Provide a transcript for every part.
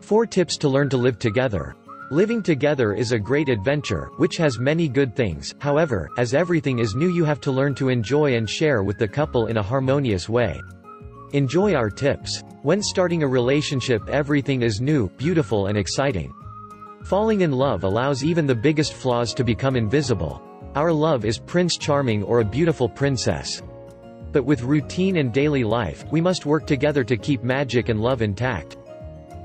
4 Tips to Learn to Live Together. Living together is a great adventure, which has many good things, however, as everything is new you have to learn to enjoy and share with the couple in a harmonious way. Enjoy our tips. When starting a relationship everything is new, beautiful and exciting. Falling in love allows even the biggest flaws to become invisible. Our love is Prince Charming or a beautiful princess. But with routine and daily life, we must work together to keep magic and love intact.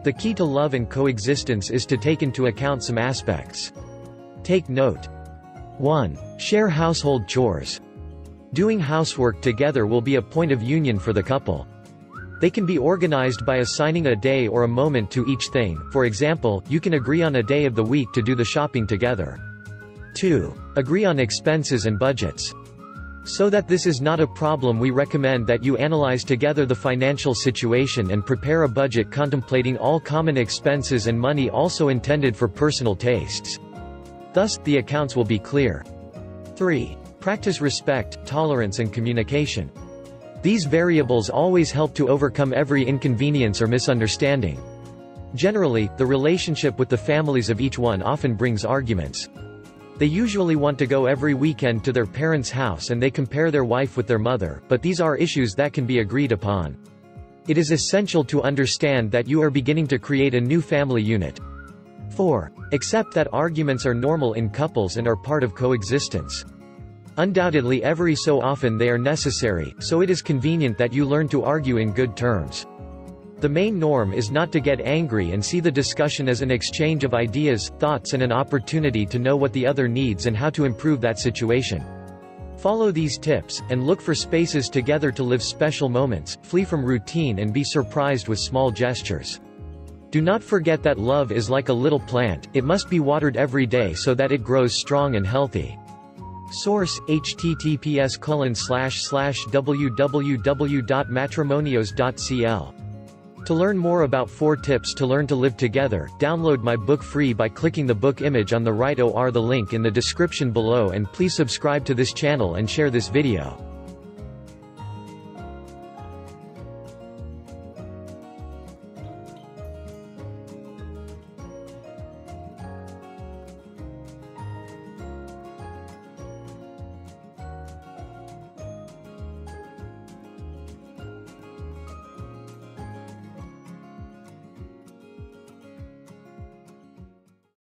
The key to love and coexistence is to take into account some aspects. Take note. 1. Share household chores. Doing housework together will be a point of union for the couple. They can be organized by assigning a day or a moment to each thing, for example, you can agree on a day of the week to do the shopping together. 2. Agree on expenses and budgets. So that this is not a problem we recommend that you analyze together the financial situation and prepare a budget contemplating all common expenses and money also intended for personal tastes. Thus, the accounts will be clear. 3. Practice respect, tolerance and communication. These variables always help to overcome every inconvenience or misunderstanding. Generally, the relationship with the families of each one often brings arguments. They usually want to go every weekend to their parents' house and they compare their wife with their mother, but these are issues that can be agreed upon. It is essential to understand that you are beginning to create a new family unit. 4. Accept that arguments are normal in couples and are part of coexistence. Undoubtedly every so often they are necessary, so it is convenient that you learn to argue in good terms. The main norm is not to get angry and see the discussion as an exchange of ideas, thoughts and an opportunity to know what the other needs and how to improve that situation. Follow these tips, and look for spaces together to live special moments, flee from routine and be surprised with small gestures. Do not forget that love is like a little plant, it must be watered every day so that it grows strong and healthy. Source, https www.matrimonios.cl to learn more about 4 tips to learn to live together, download my book free by clicking the book image on the right or the link in the description below and please subscribe to this channel and share this video.